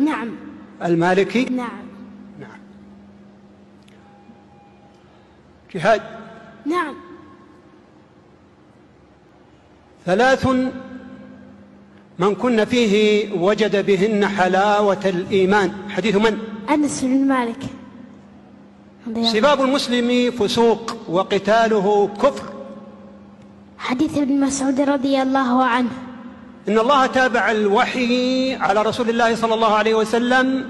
نعم. المالكي؟ نعم. نعم. جهاد. نعم. ثلاث من كن فيه وجد بهن حلاوة الإيمان. حديث من؟ أنس بن مالك. سباب المسلم فسوق وقتاله كفر. حديث ابن مسعود رضي الله عنه. إن الله تابع الوحي على رسول الله صلى الله عليه وسلم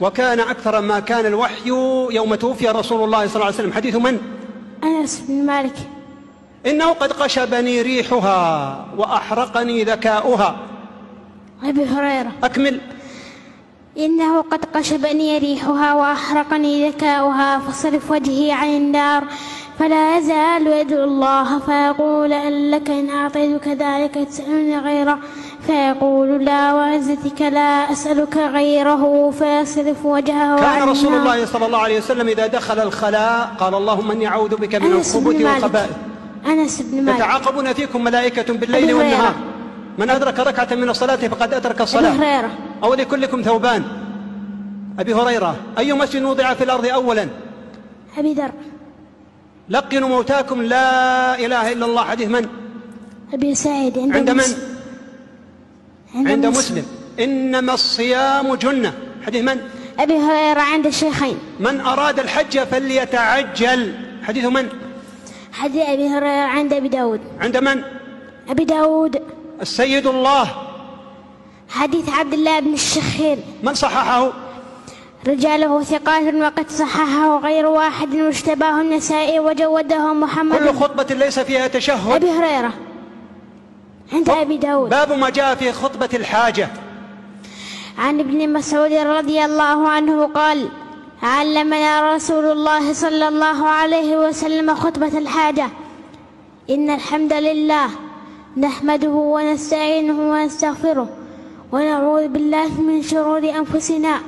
وكان أكثر ما كان الوحي يوم توفي رسول الله صلى الله عليه وسلم. حديث من؟ أنس بن مالك. إنه قد قشبني ريحها وأحرقني ذكاؤها. أبي هريرة. أكمل. إنه قد قشبني ريحها وأحرقني ذكاؤها فصرف وجهي عن النار. فلا يزال يدعو الله فيقول أن لك إن أعطيتك ذلك تسألني غيره. فيقول لا وعزتك لا أسألك غيره. فيصرف وجهه كان رسول. الله صلى الله عليه وسلم إذا دخل الخلاء قال اللهم إني أعوذ بك من الخبث والخبائث. أنس بن مالك. يتعاقبون فيكم ملائكة بالليل أبي. والنهار. من أدرك ركعة من الصلاة فقد أدرك أبي الصلاة. هريرة. أو لكلكم ثوبان. أبي هريرة. أي مسجد وضع في الأرض أولا؟ أبي ذر. لقنوا موتاكم لا إله إلا الله. حديث من؟ أبي سعيد. عند, عند من؟ مسلم. عند مسلم. إنما الصيام جنة. حديث من؟ أبي هريرة عند الشيخين. من أراد الحج فليتعجل. حديث من؟ حديث أبي هريرة عند أبي داود. عند من؟ أبي داود. السيد الله. حديث عبد الله بن الشخير. من صححه؟ رجاله ثقات وقد صححه غير واحد واشتباه النسائي وجوده محمد كل خطبة ليس فيها تشهد. أبي هريرة عند أبي داود. باب ما جاء في خطبة الحاجة. عن ابن مسعود رضي الله عنه قال علمنا رسول الله صلى الله عليه وسلم خطبة الحاجة. إن الحمد لله نحمده ونستعينه ونستغفره ونعوذ بالله من شرور أنفسنا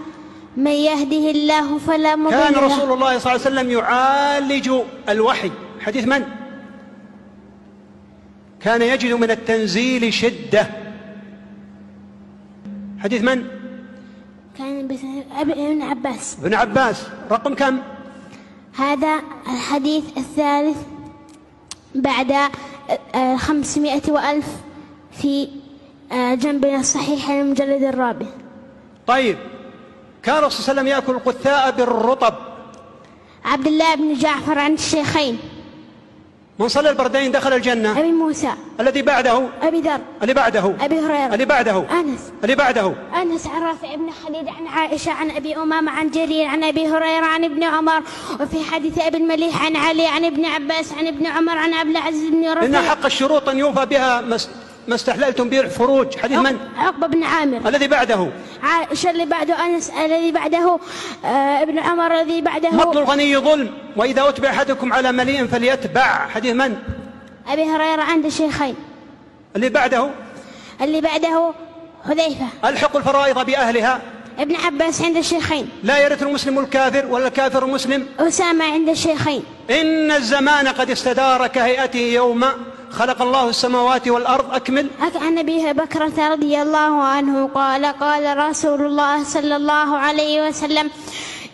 من يهده الله فلا مضل كان رسول الله صلى الله عليه وسلم يعالج الوحي. حديث من؟ كان يجد من التنزيل شدة. حديث من؟ كان ابن عباس. ابن عباس. رقم كم؟ هذا الحديث الثالث بعد آه، خمسمائة وألف في آه، جنبنا الصحيح المجلد الرابع. طيب. كان الرسول صلى الله عليه وسلم يأكل القثاء بالرطب. عبد الله بن جعفر عن الشيخين. من صلى البردين دخل الجنة؟ أبي موسى. الذي بعده؟ أبي ذر. اللي بعده؟ أبي هريرة. اللي بعده؟ أنس. اللي بعده؟ أنس عن رافع بن خليل عن عائشة عن أبي أمامة عن جرير عن أبي هريرة عن ابن عمر. وفي حديث أبي المليح عن علي عن ابن عباس عن ابن عمر عن عبد العزيز بن إن رفيع حق الشروط أن يوفى بها ما استحللتم به الفروج حديث من؟ عقبة بن عامر. الذي بعده. عائشة اللي بعده؟ أنس الذي بعده. آه ابن عمر الذي بعده. مطل الغني ظلم وإذا أتبع أحدكم على مليء فليتبع. حديث من؟ أبي هريرة عند الشيخين. اللي بعده؟ اللي بعده حذيفة. ألحق الفرائض بأهلها. ابن عباس عند الشيخين. لا يرث المسلم الكافر ولا الكافر المسلم أسامة عند الشيخين. إن الزمان قد استدار كهيئته يوم خلق الله السماوات والأرض أكمل. عن أبي بكرة رضي الله عنه قال قال رسول الله صلى الله عليه وسلم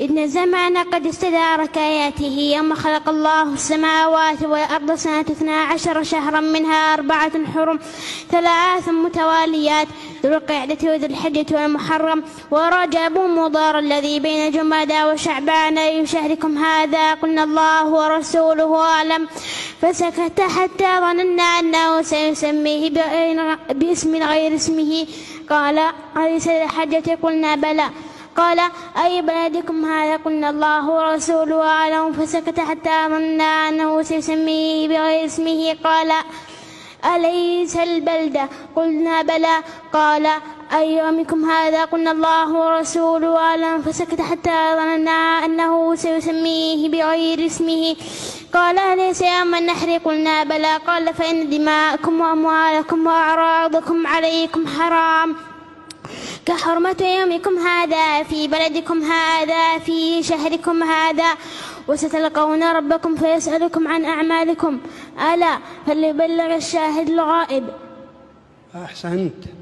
إن الزمان قد استدار كآياته يوم خلق الله السماوات والأرض سنة اثنا عشر شهرا منها أربعة حرم ثلاث متواليات ذو القعدة وذو الحجة والمحرم. ورجب مضار الذي بين جمادى وشعبان أي شهركم هذا قلنا الله ورسوله أعلم. فسكت حتى ظننا أنه سيسميه باسم غير اسمه. قال أليس الحجة قلنا بلى. قال أي بلدكم هذا؟ قلنا الله ورسوله أعلم فسكت حتى ظننا أنه سيسميه بغير اسمه. قال أليس البلدة قلنا بلى. قال أي يومكم هذا؟ قلنا الله ورسوله أعلم فسكت حتى ظننا أنه سيسميه بغير اسمه. قال أليس يوم النحر؟ قلنا بلى. قال فإن دماءكم وأموالكم وأعراضكم عليكم حرام. كحرمة يومكم هذا في بلدكم هذا في شهركم هذا. وستلقون ربكم فيسألكم عن أعمالكم. ألا فليبلغ الشاهد الغائب. أحسنت.